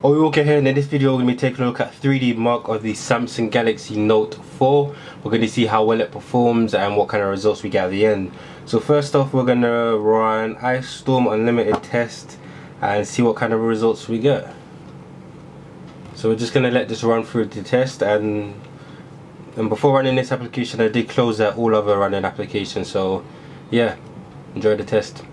Okay here, and in this video we're going to be taking a look at 3DMark of the Samsung Galaxy Note 4. We're going to see how well it performs and what kind of results we get at the end. So first off we're going to run Ice Storm Unlimited test and see what kind of results we get. So we're just going to let this run through the test and and before running this application I did close out all other running applications so yeah, enjoy the test.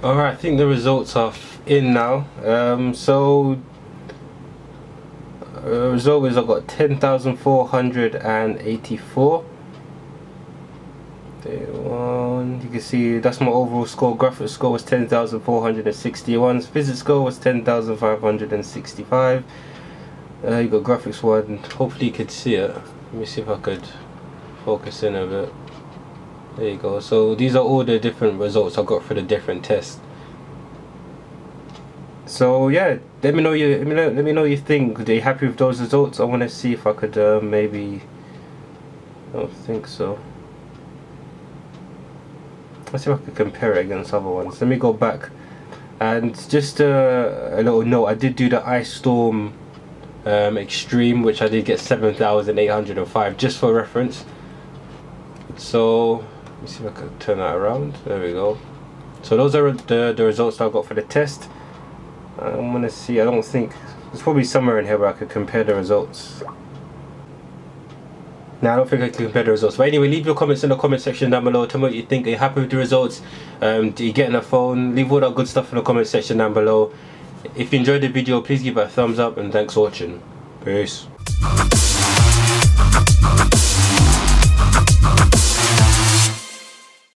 Alright, I think the results are in now. Um, so, uh, result is I've got 10,484. One, you can see that's my overall score. Graphics score was 10,461. Physics score was 10,565. Uh, you got graphics one. Hopefully you could see it. Let me see if I could focus in a bit there you go. So these are all the different results I got for the different tests. So yeah let me know you let me know, let me know you think. Are you happy with those results? I want to see if I could uh, maybe I don't think so. Let's see if I could compare it against other ones. Let me go back and just uh, a little note. I did do the ice storm um, extreme which I did get 7,805 just for reference. So let me see if I can turn that around. There we go. So those are the, the results I got for the test. I'm gonna see I don't think there's probably somewhere in here where I could compare the results. Now I don't think I can compare the results. But anyway leave your comments in the comment section down below. Tell me what you think. Are you happy with the results? Um, do you get in a phone? Leave all that good stuff in the comment section down below. If you enjoyed the video please give it a thumbs up and thanks for watching. Peace